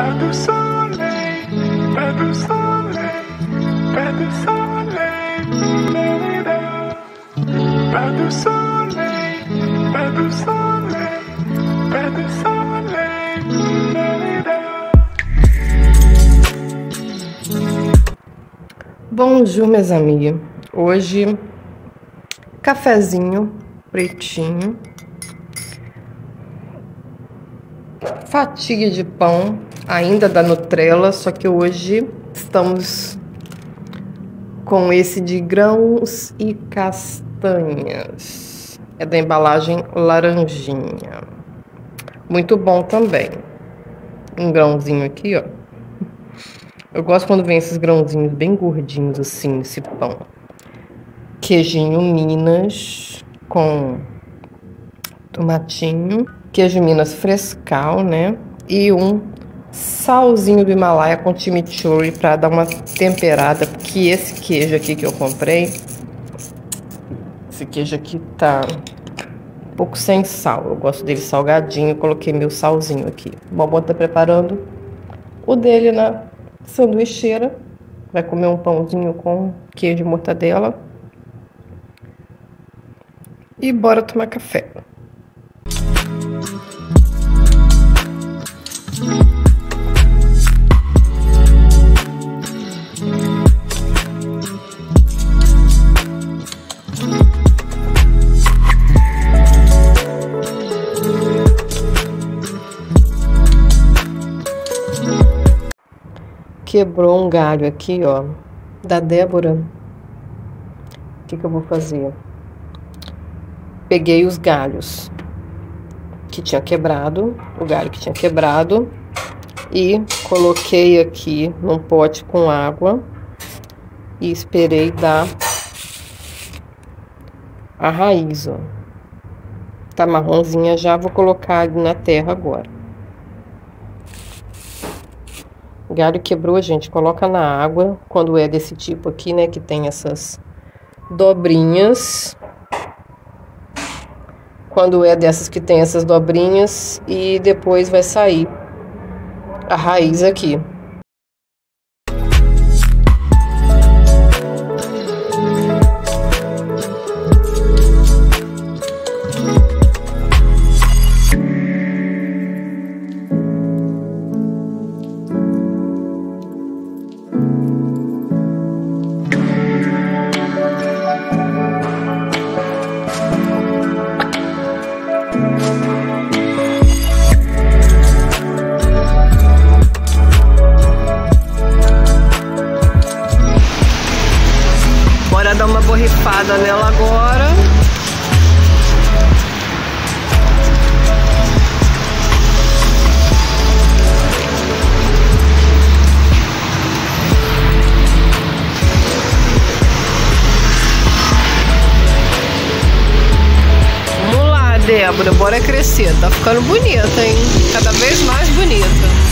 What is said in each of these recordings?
Soleil, da-da-da. Bonjour, meus amigos. Hoje, cafezinho pretinho, fatia de pão, ainda da Nutella, só que hoje estamos com esse de grãos e castanhas. É da embalagem laranjinha. Muito bom também. Um grãozinho aqui, ó. Eu gosto quando vem esses grãozinhos bem gordinhos assim nesse pão. Queijinho Minas com tomatinho, queijo Minas frescal, né? E um salzinho do Himalaia com chimichurri para dar uma temperada, porque esse queijo aqui que eu comprei, esse queijo aqui tá um pouco sem sal. Eu gosto dele salgadinho, coloquei meu salzinho aqui. O Bobão tá preparando o dele na sanduicheira. Vai comer um pãozinho com queijo e mortadela. E bora tomar café. Quebrou um galho aqui, ó, da Débora. O que, que eu vou fazer? Peguei os galhos que tinha quebrado, o galho que tinha quebrado, e coloquei aqui num pote com água e esperei dar a raiz, ó. Tá marronzinha já, vou colocar ali na terra agora. O galho quebrou, gente, coloca na água, quando é desse tipo aqui, né, que tem essas dobrinhas. Quando é dessas que tem essas dobrinhas e depois vai sair a raiz aqui. Débora, bora crescer. Tá ficando bonita, hein? Cada vez mais bonita.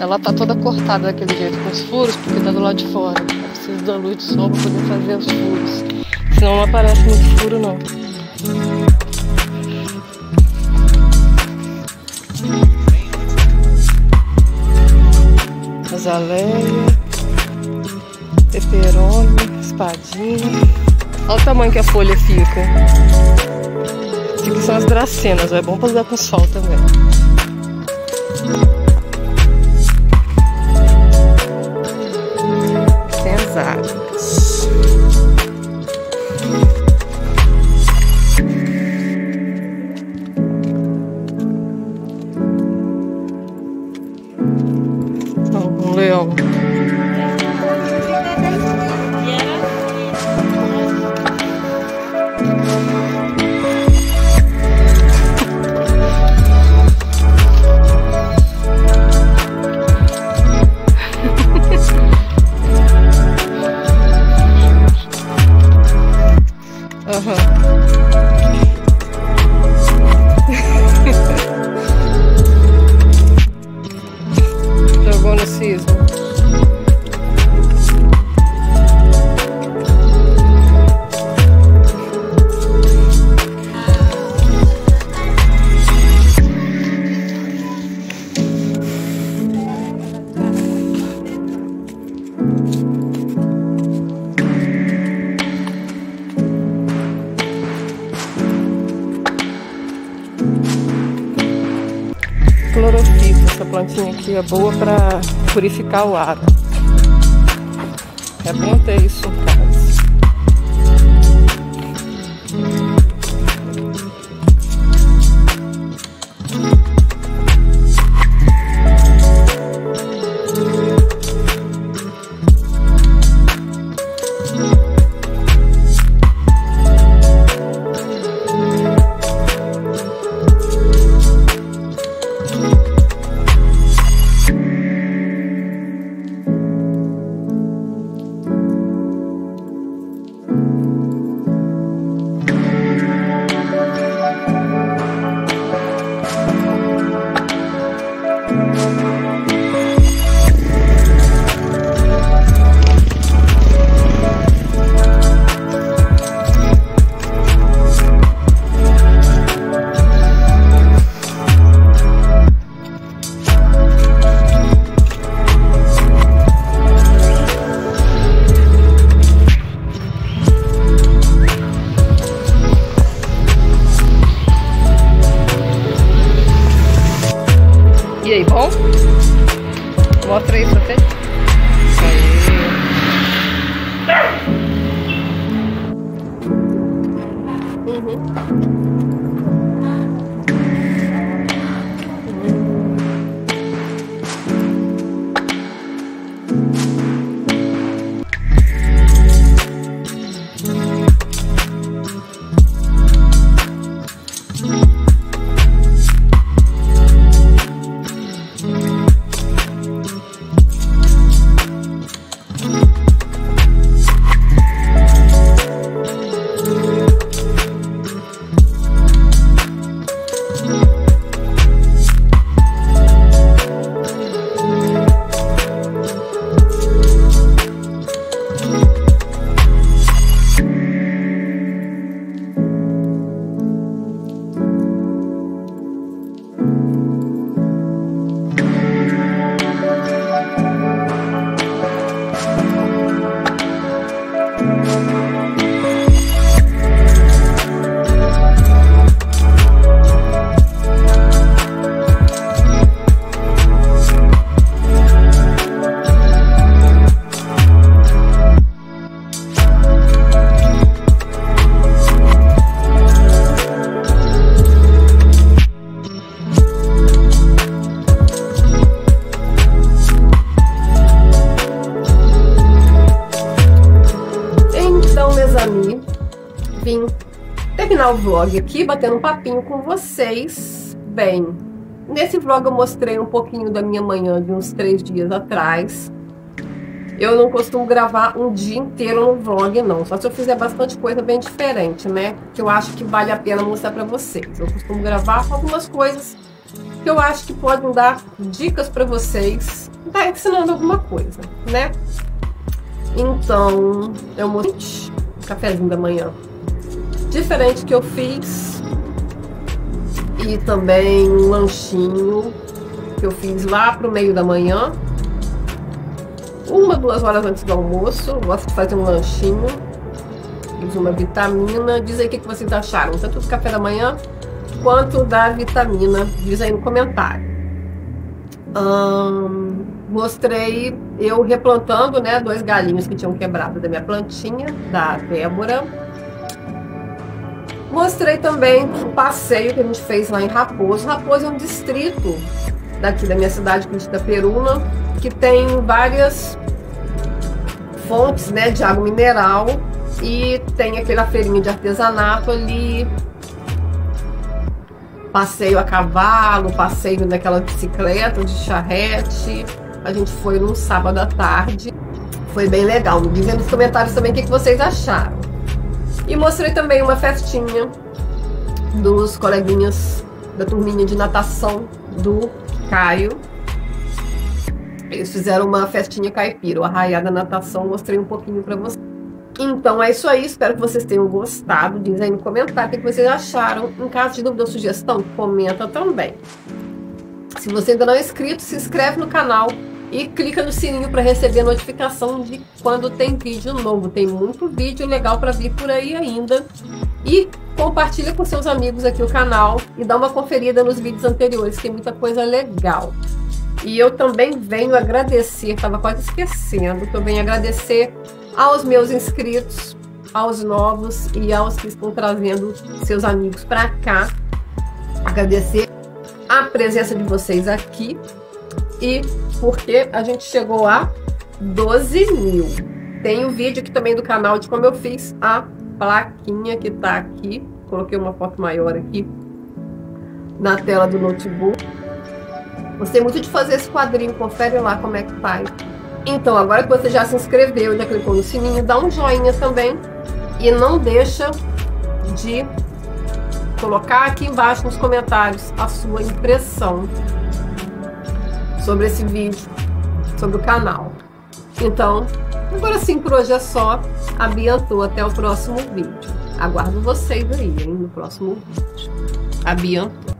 Ela tá toda cortada daquele jeito, com os furos, porque tá do lado de fora. Eu preciso da luz de sol pra poder fazer os furos. Senão não aparece muito furo, não. Azaleia, peperoni, espadinha. Olha o tamanho que a folha fica. Isso aqui são as dracenas, é bom pra usar com sol também. Plantinha aqui é boa para purificar o ar. É bom ter isso Mostra aí vlog aqui, batendo um papinho com vocês. Bem, nesse vlog eu mostrei um pouquinho da minha manhã de uns três dias atrás. Eu não costumo gravar um dia inteiro no vlog, não. Só se eu fizer bastante coisa bem diferente, né? Que eu acho que vale a pena mostrar pra vocês. Eu costumo gravar algumas coisas que eu acho que podem dar dicas pra vocês. Tá ensinando alguma coisa, né? Então, eu mostrei cafezinho da manhã. Diferente que eu fiz. E também um lanchinho que eu fiz lá pro meio da manhã. Uma, duas horas antes do almoço. Gosto de fazer um lanchinho. Fiz uma vitamina. Diz aí o que vocês acharam, tanto do café da manhã quanto da vitamina. Diz aí no comentário. Hum, mostrei eu replantando, né, dois galinhos que tinham quebrado da minha plantinha, da Débora. Mostrei também o passeio que a gente fez lá em Raposo. Raposo é um distrito daqui da minha cidade, da Peruna, que tem várias fontes, né, de água mineral e tem aquela feirinha de artesanato ali, passeio a cavalo, passeio naquela bicicleta de charrete. A gente foi num sábado à tarde. Foi bem legal. Dizem nos comentários também o que, vocês acharam. E mostrei também uma festinha dos coleguinhas da turminha de natação do Caio. Eles fizeram uma festinha caipira, o arraiada natação, mostrei um pouquinho para vocês. Então é isso aí, espero que vocês tenham gostado. Diz aí no comentário o que vocês acharam. Em caso de dúvida ou sugestão, comenta também. Se você ainda não é inscrito, se inscreve no canal e clica no sininho para receber notificação de quando tem vídeo novo. Tem muito vídeo legal para vir por aí ainda. E compartilha com seus amigos aqui o canal e dá uma conferida nos vídeos anteriores, tem muita coisa legal. E eu também venho agradecer, estava quase esquecendo, que eu venho agradecer aos meus inscritos, aos novos e aos que estão trazendo seus amigos para cá. Agradecer a presença de vocês aqui e porque a gente chegou a 12 mil. Tem um vídeo aqui também do canal de como eu fiz a plaquinha que tá aqui. Coloquei uma foto maior aqui na tela do notebook. Gostei muito de fazer esse quadrinho, confere lá como é que faz. Então, agora que você já se inscreveu, já clicou no sininho, dá um joinha também. E não deixa de colocar aqui embaixo nos comentários a sua impressão sobre esse vídeo, sobre o canal. Então, agora sim, por hoje é só. Abiantou até o próximo vídeo. Aguardo vocês aí, hein, no próximo vídeo. Abiantou.